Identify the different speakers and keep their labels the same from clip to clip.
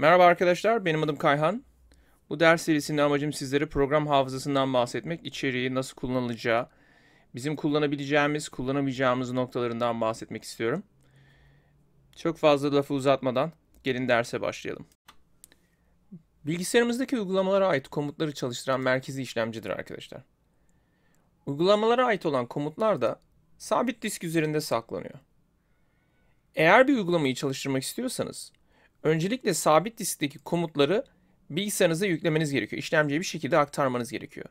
Speaker 1: Merhaba arkadaşlar, benim adım Kayhan. Bu ders serisinde amacım sizlere program hafızasından bahsetmek, içeriği nasıl kullanılacağı, bizim kullanabileceğimiz, kullanamayacağımız noktalarından bahsetmek istiyorum. Çok fazla lafı uzatmadan gelin derse başlayalım. Bilgisayarımızdaki uygulamalara ait komutları çalıştıran merkezi işlemcidir arkadaşlar. Uygulamalara ait olan komutlar da sabit disk üzerinde saklanıyor. Eğer bir uygulamayı çalıştırmak istiyorsanız, öncelikle sabit diskteki komutları bilgisayarınıza yüklemeniz gerekiyor. İşlemciye bir şekilde aktarmanız gerekiyor.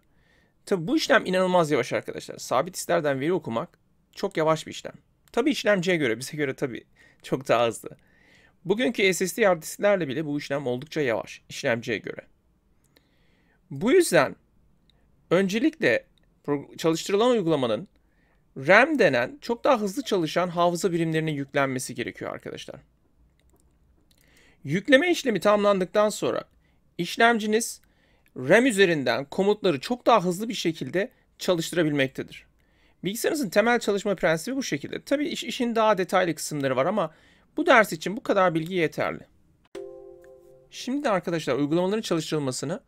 Speaker 1: Tabi bu işlem inanılmaz yavaş arkadaşlar. Sabit disklerden veri okumak çok yavaş bir işlem. Tabi işlemciye göre, bize göre tabi çok daha hızlı. Bugünkü SSD hard disklerle bile bu işlem oldukça yavaş işlemciye göre. Bu yüzden öncelikle çalıştırılan uygulamanın RAM denen çok daha hızlı çalışan hafıza birimlerine yüklenmesi gerekiyor arkadaşlar. Yükleme işlemi tamamlandıktan sonra işlemciniz RAM üzerinden komutları çok daha hızlı bir şekilde çalıştırabilmektedir. Bilgisayarınızın temel çalışma prensibi bu şekilde. Tabii iş, işin daha detaylı kısımları var ama bu ders için bu kadar bilgi yeterli. Şimdi arkadaşlar uygulamaların çalıştırılmasını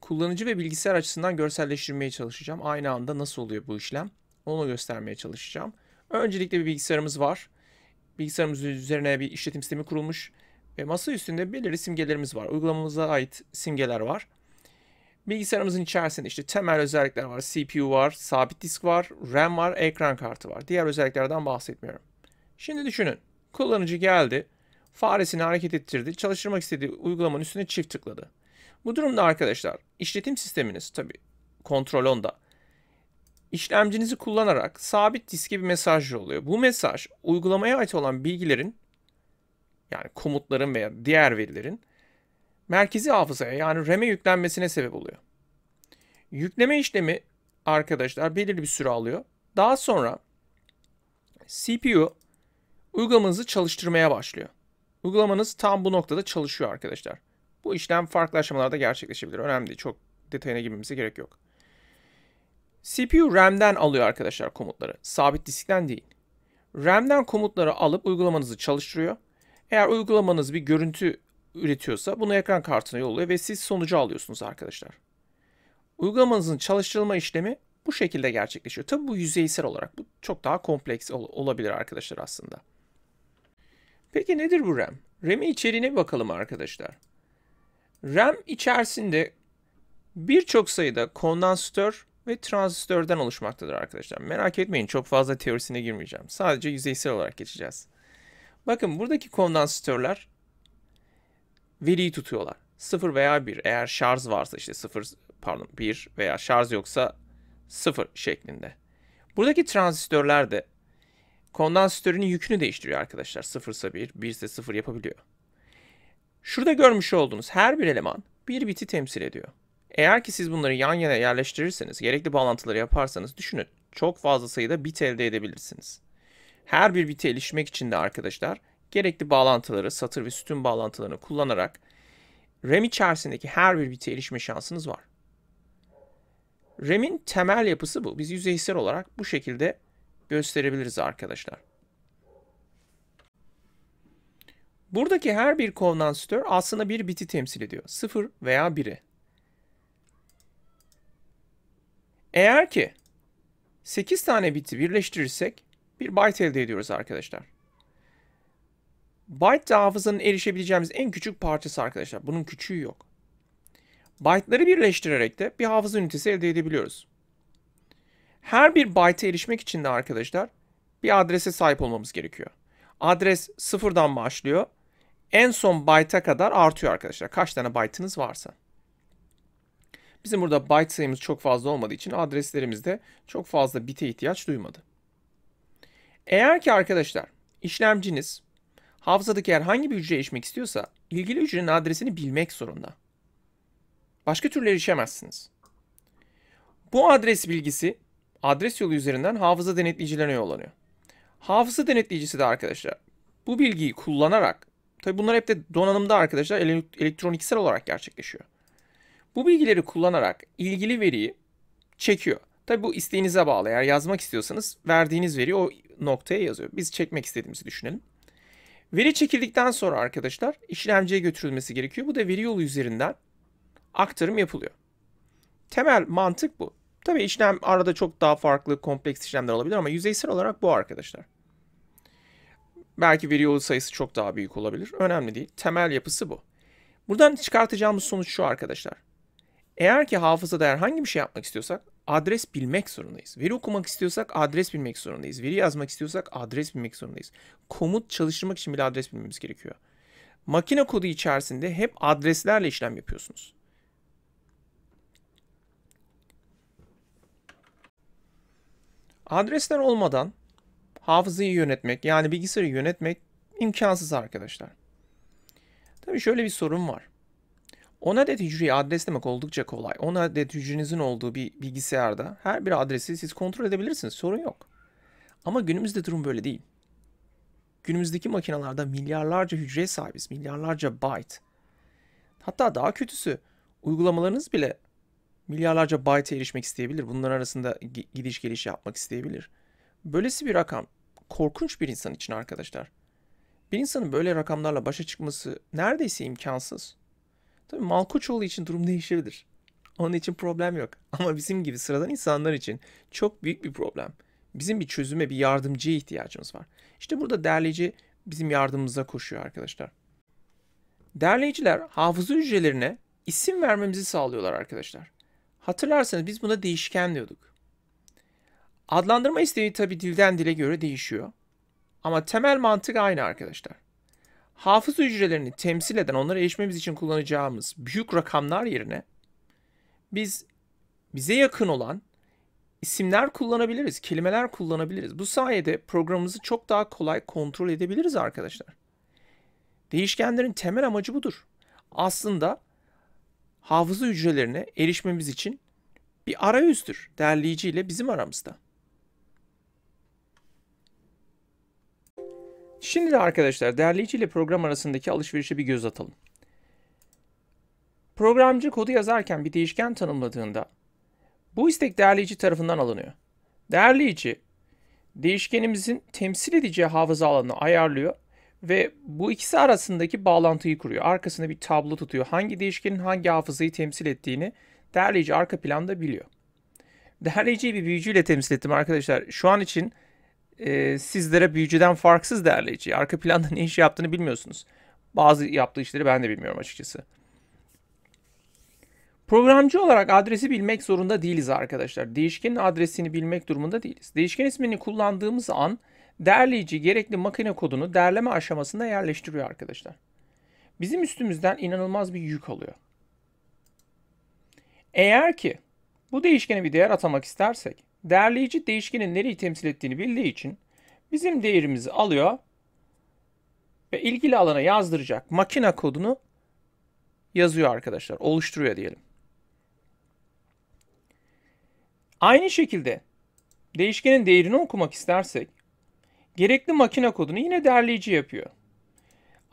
Speaker 1: kullanıcı ve bilgisayar açısından görselleştirmeye çalışacağım. Aynı anda nasıl oluyor bu işlem? Onu göstermeye çalışacağım. Öncelikle bir bilgisayarımız var. Bilgisayarımız üzerine bir işletim sistemi kurulmuş. Ve masa üstünde belirli simgelerimiz var. Uygulamamıza ait simgeler var. Bilgisayarımızın içerisinde işte temel özellikler var. CPU var, sabit disk var, RAM var, ekran kartı var. Diğer özelliklerden bahsetmiyorum. Şimdi düşünün. Kullanıcı geldi, faresini hareket ettirdi, çalıştırmak istediği uygulamanın üstüne çift tıkladı. Bu durumda arkadaşlar işletim sisteminiz tabi kontrol onda işlemcinizi kullanarak sabit diske bir mesaj yolluyor. Bu mesaj uygulamaya ait olan bilgilerin yani komutların veya diğer verilerin merkezi hafızaya yani RAM'e yüklenmesine sebep oluyor. Yükleme işlemi arkadaşlar belirli bir süre alıyor. Daha sonra CPU uygulamanızı çalıştırmaya başlıyor. Uygulamanız tam bu noktada çalışıyor arkadaşlar. Bu işlem farklı aşamalarda gerçekleşebilir. Önemli değil. Çok detayına girmemize gerek yok. CPU RAM'den alıyor arkadaşlar komutları. Sabit diskten değil. RAM'den komutları alıp uygulamanızı çalıştırıyor. Eğer uygulamanız bir görüntü üretiyorsa bunu ekran kartına yolluyor ve siz sonucu alıyorsunuz arkadaşlar. Uygulamanızın çalıştırılma işlemi bu şekilde gerçekleşiyor. Tabi bu yüzeysel olarak bu çok daha kompleks ol- olabilir arkadaşlar aslında. Peki nedir bu RAM? RAM'in içeriğine bir bakalım arkadaşlar. RAM içerisinde birçok sayıda kondansatör ve transistörden oluşmaktadır arkadaşlar. Merak etmeyin çok fazla teorisine girmeyeceğim. Sadece yüzeysel olarak geçeceğiz. Bakın buradaki kondansatörler veriyi tutuyorlar. 0 veya 1 eğer şarj varsa işte 0 pardon 1 veya şarj yoksa 0 şeklinde. Buradaki transistörler de kondansatörün yükünü değiştiriyor arkadaşlar. 0 ise 1, 1 ise 0 yapabiliyor. Şurada görmüş olduğunuz her bir eleman bir biti temsil ediyor. Eğer ki siz bunları yan yana yerleştirirseniz, gerekli bağlantıları yaparsanız düşünün. Çok fazla sayıda bit elde edebilirsiniz. Her bir bite erişmek için de arkadaşlar gerekli bağlantıları, satır ve sütun bağlantılarını kullanarak RAM içerisindeki her bir bite erişme şansınız var. RAM'in temel yapısı bu. Biz yüzeysel olarak bu şekilde gösterebiliriz arkadaşlar. Buradaki her bir kondansatör aslında bir biti temsil ediyor. 0 veya 1'i. Eğer ki 8 tane biti birleştirirsek bir byte elde ediyoruz arkadaşlar. Byte de hafızanın erişebileceğimiz en küçük parçası arkadaşlar. Bunun küçüğü yok. Byte'ları birleştirerek de bir hafıza ünitesi elde edebiliyoruz. Her bir byte'e erişmek için de arkadaşlar bir adrese sahip olmamız gerekiyor. Adres sıfırdan başlıyor. En son byte'a kadar artıyor arkadaşlar. Kaç tane byte'ınız varsa. Bizim burada byte sayımız çok fazla olmadığı için adreslerimizde çok fazla bite ihtiyaç duymadı. Eğer ki arkadaşlar işlemciniz hafızadaki herhangi bir hücreye erişmek istiyorsa ilgili hücrenin adresini bilmek zorunda. Başka türlü erişemezsiniz. Bu adres bilgisi adres yolu üzerinden hafıza denetleyicilerine yollanıyor. Hafıza denetleyicisi de arkadaşlar bu bilgiyi kullanarak tabi bunlar hep de donanımda arkadaşlar elektroniksel olarak gerçekleşiyor. Bu bilgileri kullanarak ilgili veriyi çekiyor. Tabi bu isteğinize bağlı. Eğer yazmak istiyorsanız verdiğiniz veriyi o noktaya yazıyor. Biz çekmek istediğimizi düşünelim. Veri çekildikten sonra arkadaşlar işlemciye götürülmesi gerekiyor. Bu da veri yolu üzerinden aktarım yapılıyor. Temel mantık bu. Tabii işlem arada çok daha farklı kompleks işlemler olabilir ama yüzeysel olarak bu arkadaşlar. Belki veri yolu sayısı çok daha büyük olabilir. Önemli değil. Temel yapısı bu. Buradan çıkartacağımız sonuç şu arkadaşlar. Eğer ki hafızada herhangi bir şey yapmak istiyorsak adres bilmek zorundayız. Veri okumak istiyorsak adres bilmek zorundayız. Veri yazmak istiyorsak adres bilmek zorundayız. Komut çalıştırmak için bile adres bilmemiz gerekiyor. Makine kodu içerisinde hep adreslerle işlem yapıyorsunuz. Adresler olmadan hafızayı yönetmek yani bilgisayarı yönetmek imkansız arkadaşlar. Tabii şöyle bir sorun var. 10 adet hücreyi adreslemek oldukça kolay. 10 adet hücrenizin olduğu bir bilgisayarda her bir adresi siz kontrol edebilirsiniz. Sorun yok. Ama günümüzde durum böyle değil. Günümüzdeki makinalarda milyarlarca hücreye sahibiz. Milyarlarca byte. Hatta daha kötüsü uygulamalarınız bile milyarlarca byte'e erişmek isteyebilir. Bunların arasında gidiş geliş yapmak isteyebilir. Böylesi bir rakam korkunç bir insan için arkadaşlar. Bir insanın böyle rakamlarla başa çıkması neredeyse imkansız. Tabii Malkoçoğlu için durum değişebilir. Onun için problem yok. Ama bizim gibi sıradan insanlar için çok büyük bir problem. Bizim bir çözüme, bir yardımcıya ihtiyacımız var. İşte burada derleyici bizim yardımımıza koşuyor arkadaşlar. Derleyiciler hafıza hücrelerine isim vermemizi sağlıyorlar arkadaşlar. Hatırlarsanız biz buna değişken diyorduk. Adlandırma isteği tabi dilden dile göre değişiyor. Ama temel mantık aynı arkadaşlar. Hafıza hücrelerini temsil eden, onlara erişmemiz için kullanacağımız büyük rakamlar yerine biz bize yakın olan isimler kullanabiliriz, kelimeler kullanabiliriz. Bu sayede programımızı çok daha kolay kontrol edebiliriz arkadaşlar. Değişkenlerin temel amacı budur. Aslında hafıza hücrelerine erişmemiz için bir arayüzdür derleyici ile bizim aramızda. Şimdi de arkadaşlar derleyici ile program arasındaki alışverişe bir göz atalım. Programcı kodu yazarken bir değişken tanımladığında bu istek derleyici tarafından alınıyor. Derleyici değişkenimizin temsil edeceği hafıza alanını ayarlıyor ve bu ikisi arasındaki bağlantıyı kuruyor. Arkasında bir tablo tutuyor. Hangi değişkenin hangi hafızayı temsil ettiğini derleyici arka planda biliyor. Derleyiciyi bir büyücüyle temsil ettim arkadaşlar. Şu an için e, sizlere büyücüden farksız derleyici. Arka planda ne iş yaptığını bilmiyorsunuz. Bazı yaptığı işleri ben de bilmiyorum açıkçası. Programcı olarak adresi bilmek zorunda değiliz arkadaşlar. Değişkenin adresini bilmek durumunda değiliz. Değişken ismini kullandığımız an derleyici gerekli makine kodunu derleme aşamasında yerleştiriyor arkadaşlar. Bizim üstümüzden inanılmaz bir yük alıyor. Eğer ki bu değişkene bir değer atamak istersek Derleyici değişkenin nereyi temsil ettiğini bildiği için bizim değerimizi alıyor ve ilgili alana yazdıracak makine kodunu yazıyor arkadaşlar. Oluşturuyor diyelim. Aynı şekilde değişkenin değerini okumak istersek gerekli makine kodunu yine derleyici yapıyor.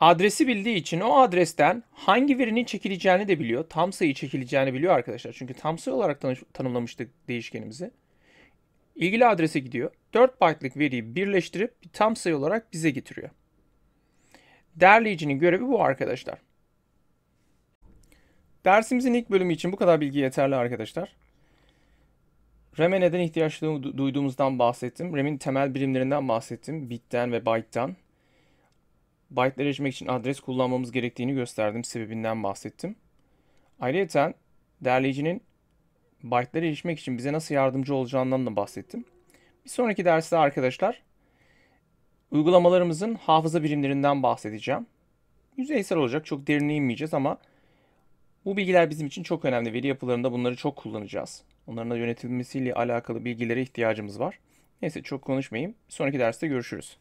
Speaker 1: Adresi bildiği için o adresten hangi verinin çekileceğini de biliyor. Tam sayı çekileceğini biliyor arkadaşlar. Çünkü tam sayı olarak tanımlamıştık değişkenimizi ilgili adrese gidiyor. 4 byte'lık veriyi birleştirip bir tam sayı olarak bize getiriyor. Derleyicinin görevi bu arkadaşlar. Dersimizin ilk bölümü için bu kadar bilgi yeterli arkadaşlar. RAM'e neden ihtiyaç duyduğumuzdan bahsettim. RAM'in temel birimlerinden bahsettim. Bit'ten ve byte'tan. Byte'ları erişmek için adres kullanmamız gerektiğini gösterdim. Sebebinden bahsettim. Ayrıca derleyicinin byte'lara erişmek için bize nasıl yardımcı olacağından da bahsettim. Bir sonraki derste arkadaşlar uygulamalarımızın hafıza birimlerinden bahsedeceğim. Yüzeysel olacak, çok derine inmeyeceğiz ama bu bilgiler bizim için çok önemli. Veri yapılarında bunları çok kullanacağız. Onların da yönetilmesiyle alakalı bilgilere ihtiyacımız var. Neyse çok konuşmayayım. Bir sonraki derste görüşürüz.